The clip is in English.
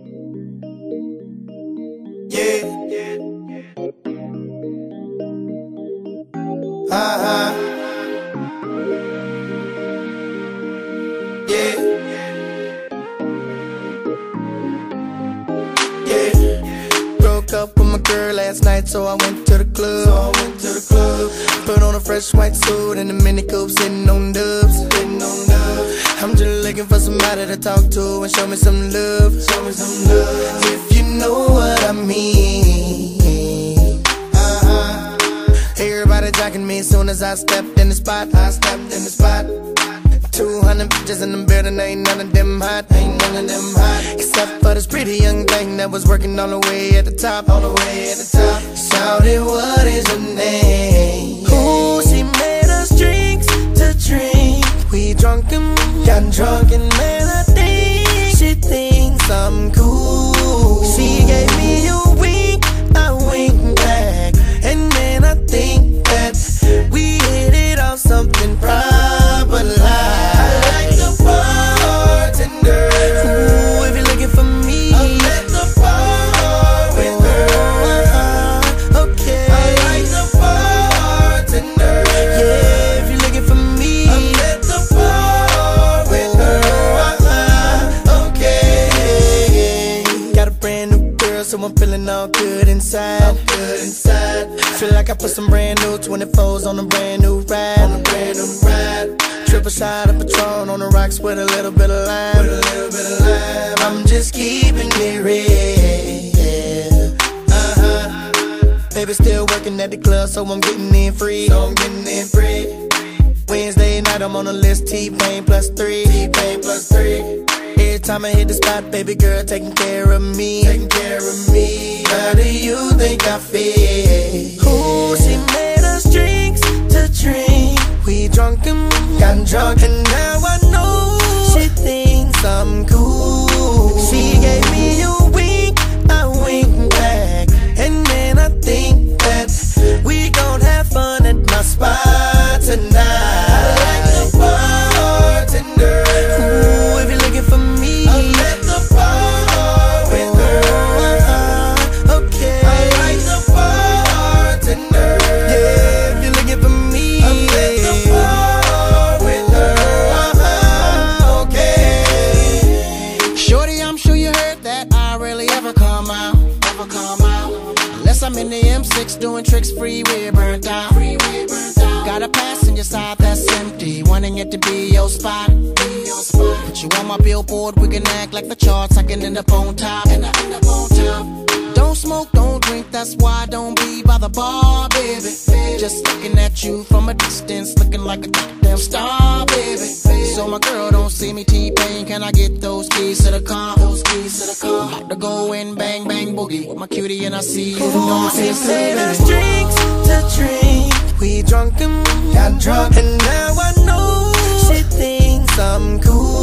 Yeah. Yeah. Up with my girl last night, so I went to the club. So I went to the club. Put on a fresh white suit and a mini coupe, sitting on dubs. Sitting on dubs. I'm just looking for somebody to talk to and show me some love. Show me some love. If you know what I mean. Uh-huh. Everybody jocking me as soon as I stepped in the spot. I stepped in the spot. 200 bitches in the building, ain't none of them hot, ain't none of them hot. Except for this pretty young thing that was working all the way at the top, all the way at the top. Shouted, what is her name? So I'm feeling all good inside. I'm good inside. Feel like I put some brand new 24s on a brand new ride. On a brand new ride. Triple shot of Patron on the rocks with a little bit of lime. With a little bit of lime. I'm just keeping it real. Uh-huh. Baby still working at the club, so I'm getting in free. So I'm getting in free. Wednesday night, I'm on the list. T-Pain plus three. T-Pain plus three. Time I hit the spot, baby girl taking care of me. Taking care of me. How do you think I feel? Ooh, she made us drinks to drink. We drunk and got drunk, and I'm in the M6 doing tricks freeway burnt out. Got a passenger side that's empty, wanting it to be your spot. Be your spot. Put you on my billboard, we can act like the charts. I can end up on top. And I end up on top. Don't smoke, don't drink, that's why I don't be by the bar, baby. Just looking at you from a distance, looking like a goddamn star, baby. So my girl don't see me T-Pain, can I get those keys to the car? Those keys to the car. About to go in, bang, bang, boogie with my cutie and I see you. Don't made us drinks to drink. We drunk and got drunk, and now I know she thinks I'm cool.